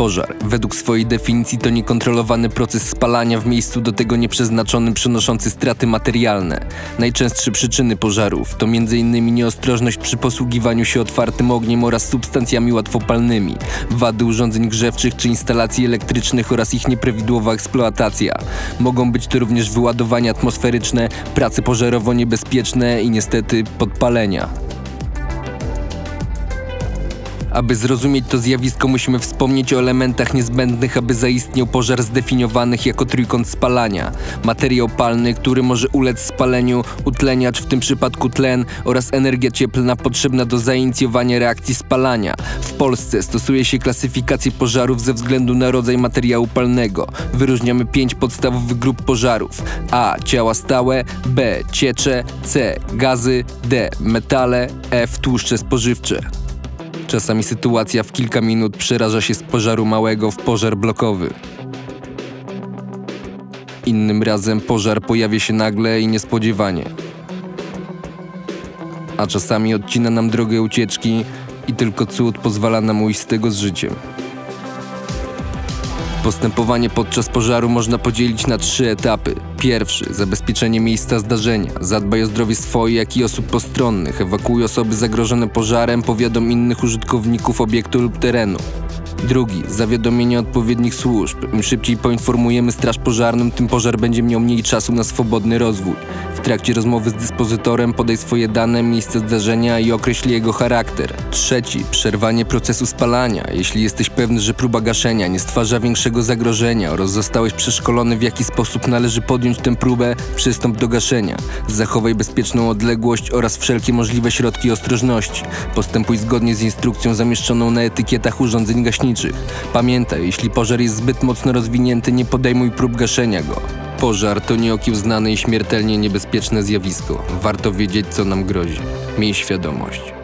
Pożar. Według swojej definicji to niekontrolowany proces spalania w miejscu do tego nieprzeznaczonym przynoszący straty materialne. Najczęstsze przyczyny pożarów to m.in. nieostrożność przy posługiwaniu się otwartym ogniem oraz substancjami łatwopalnymi, wady urządzeń grzewczych czy instalacji elektrycznych oraz ich nieprawidłowa eksploatacja. Mogą być to również wyładowania atmosferyczne, prace pożarowo niebezpieczne i niestety podpalenia. Aby zrozumieć to zjawisko, musimy wspomnieć o elementach niezbędnych, aby zaistniał pożar zdefiniowanych jako trójkąt spalania. Materiał palny, który może ulec spaleniu, utleniacz, w tym przypadku tlen oraz energia cieplna potrzebna do zainicjowania reakcji spalania. W Polsce stosuje się klasyfikację pożarów ze względu na rodzaj materiału palnego. Wyróżniamy pięć podstawowych grup pożarów. A. Ciała stałe, B. Ciecze, C. Gazy, D. Metale, F. Tłuszcze spożywcze. Czasami sytuacja w kilka minut przeraża się z pożaru małego w pożar blokowy. Innym razem pożar pojawia się nagle i niespodziewanie. A czasami odcina nam drogę ucieczki i tylko cud pozwala nam ujść z tego z życiem. Postępowanie podczas pożaru można podzielić na trzy etapy. Pierwszy zabezpieczenie miejsca zdarzenia. Zadbaj o zdrowie swoje, jak i osób postronnych. Ewakuuj osoby zagrożone pożarem, powiadom innych użytkowników obiektu lub terenu. Drugi zawiadomienie odpowiednich służb. Im szybciej poinformujemy Straż Pożarną, tym pożar będzie miał mniej czasu na swobodny rozwój. W trakcie rozmowy z dyspozytorem podaj swoje dane, miejsce zdarzenia i określ jego charakter. Trzeci przerwanie procesu spalania. Jeśli jesteś pewny, że próba gaszenia nie stwarza większego zagrożenia oraz zostałeś przeszkolony w jaki sposób należy podjąć tę próbę, przystąp do gaszenia. Zachowaj bezpieczną odległość oraz wszelkie możliwe środki ostrożności. Postępuj zgodnie z instrukcją zamieszczoną na etykietach urządzeń gaśniczych. Pamiętaj, jeśli pożar jest zbyt mocno rozwinięty, nie podejmuj prób gaszenia go. Pożar to nieokiełznane i śmiertelnie niebezpieczne zjawisko. Warto wiedzieć, co nam grozi. Miej świadomość.